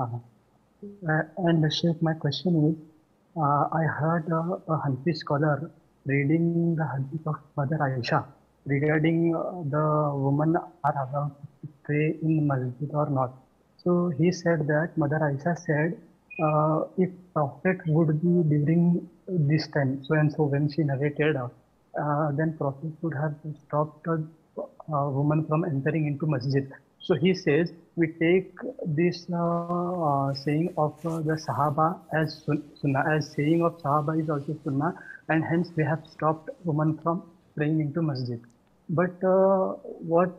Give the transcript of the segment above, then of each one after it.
Uh, uh, and Sheikh, my question is, uh, I heard uh, a Hanafi scholar reading the hadith of Mother Aisha regarding uh, the women are allowed to pray in masjid or not. So he said that Mother Aisha said, uh, if Prophet would be during this time, so and so when she narrated, uh, then Prophet would have stopped a uh, woman from entering into masjid. So he says we take this uh, uh, saying of uh, the Sahaba as sun- Sunnah, as saying of Sahaba is also Sunnah, and hence we have stopped women from praying into masjid. But uh, what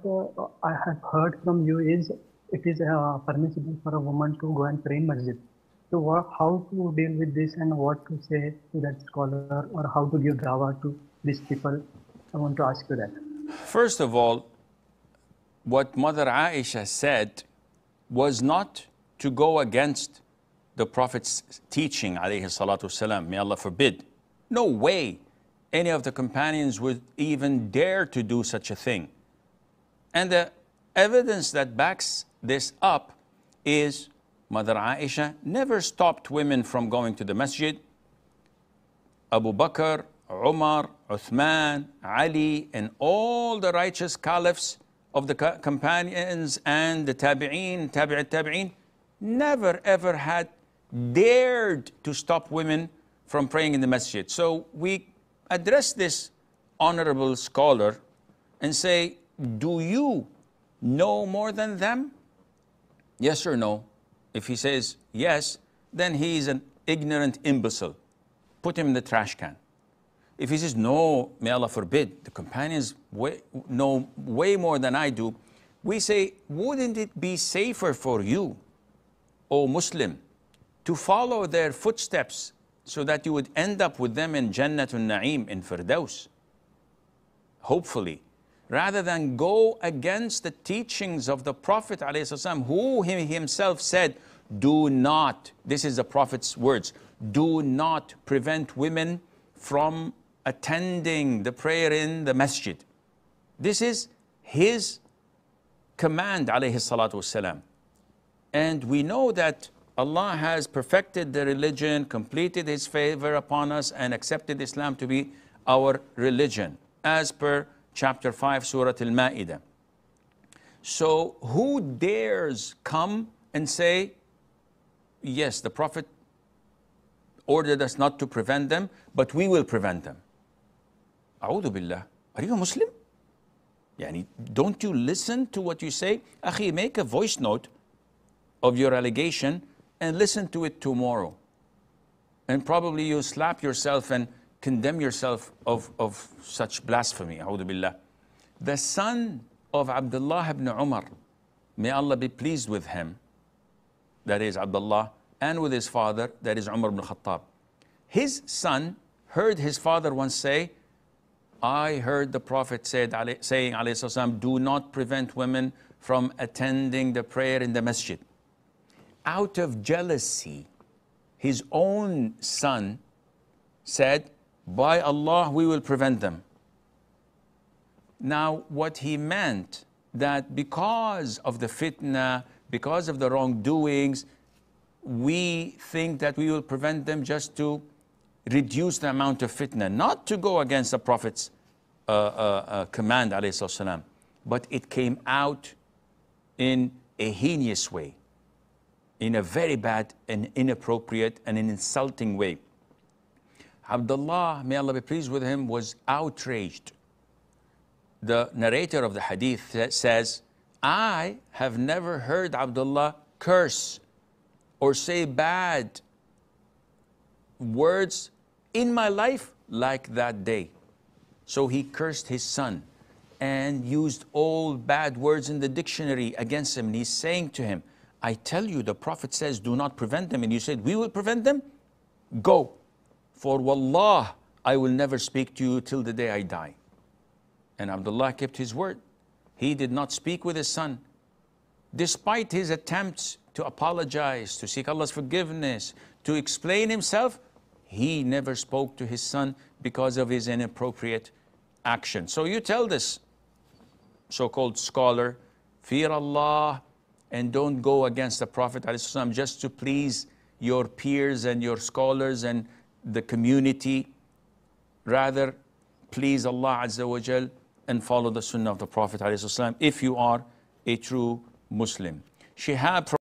I have heard from you is it is permissible for a woman to go and pray in masjid. So what, how to deal with this and what to say to that scholar or how to give dawah to these people? I want to ask you that. First of all, what Mother Aisha said was not to go against the Prophet's teaching, alayhi salatu wasalam. May Allah forbid. No way any of the companions would even dare to do such a thing. And the evidence that backs this up is Mother Aisha never stopped women from going to the masjid. Abu Bakr, Umar, Uthman, Ali, and all the righteous caliphs of the companions and the tabi'een, tabi'at tabi'een, never ever had dared to stop women from praying in the masjid. So we address this honorable scholar and say, Do you know more than them? Yes or no? If he says yes, then he is an ignorant imbecile. Put him in the trash can. If he says no, may Allah forbid, the companions way, know way more than I do, we say, wouldn't it be safer for you, O Muslim, to follow their footsteps so that you would end up with them in Jannatul Na'im in Firdaus? Hopefully, rather than go against the teachings of the Prophet ﷺ, who he himself said, do not, this is the Prophet's words, do not prevent women from attending the prayer in the masjid. This is his command, alayhi salatu wasalam. And we know that Allah has perfected the religion, completed His favor upon us, and accepted Islam to be our religion, as per chapter 5, Surah Al Ma'idah. So, who dares come and say, Yes, the Prophet ordered us not to prevent them, but we will prevent them? A'udhu billah. Are you a Muslim? Yani, don't you listen to what you say? Akhi, make a voice note of your allegation and listen to it tomorrow. And probably you slap yourself and condemn yourself of, of such blasphemy. A'udhu billah. The son of Abdullah ibn Umar, may Allah be pleased with him, that is Abdullah, and with his father, that is Umar ibn Khattab. His son heard his father once say, I heard the Prophet said, saying, alayhi do not prevent women from attending the prayer in the masjid. Out of jealousy, his own son said, By Allah, we will prevent them. Now, what he meant that because of the fitna, because of the wrongdoings, we think that we will prevent them just to reduce the amount of fitna, not to go against the Prophet's uh, uh, uh, command, salam, but it came out in a heinous way, in a very bad and inappropriate and an insulting way. Abdullah, may Allah be pleased with him, was outraged. The narrator of the hadith says, I have never heard Abdullah curse or say bad words in my life like that day. So he cursed his son and used all bad words in the dictionary against him. And he's saying to him, I tell you, the Prophet says, do not prevent them. And you said, we will prevent them? Go. For wallah, I will never speak to you till the day I die. And Abdullah kept his word. He did not speak with his son. Despite his attempts to apologize, to seek Allah's forgiveness, to explain himself, he never spoke to his son because of his inappropriate action. So you tell this so called scholar, fear Allah, and don't go against the Prophet ﷺ just to please your peers and your scholars and the community. Rather, please Allah Azza and follow the Sunnah of the Prophet ﷺ if you are a true Muslim. Shihab